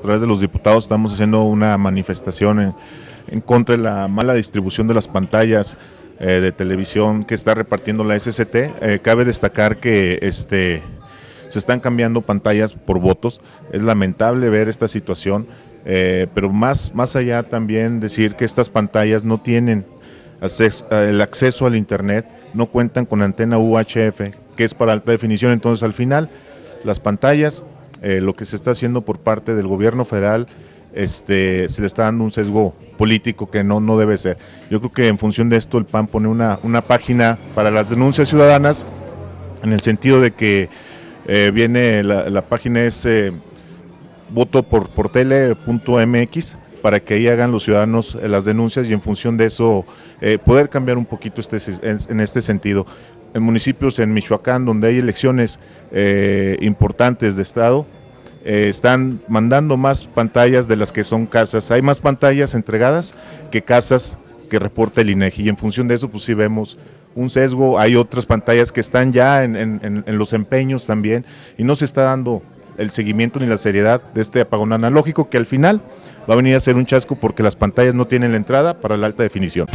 a través de los diputados estamos haciendo una manifestación en, contra de la mala distribución de las pantallas eh, de televisión que está repartiendo la SCT. Eh, cabe destacar que este, se están cambiando pantallas por votos. Es lamentable ver esta situación, eh, pero más, más allá también decir que estas pantallas no tienen el acceso al Internet, no cuentan con antena UHF, que es para alta definición. Entonces, al final, las pantallas, lo que se está haciendo por parte del gobierno federal, este, se le está dando un sesgo político que no, no debe ser. Yo creo que en función de esto el PAN pone una, una página para las denuncias ciudadanas en el sentido de que eh, viene la, página es eh, voto por, por tele.mx para que ahí hagan los ciudadanos eh, las denuncias y en función de eso eh, poder cambiar un poquito este, en este sentido. En municipios en Michoacán donde hay elecciones eh, importantes de Estado, eh, están mandando más pantallas de las que son casas. Hay más pantallas entregadas que casas que reporta el INEGI y en función de eso pues sí vemos un sesgo, hay otras pantallas que están ya en, en, en los empeños también y no se está dando el seguimiento ni la seriedad de este apagón analógico que al final va a venir a ser un chasco porque las pantallas no tienen la entrada para la alta definición.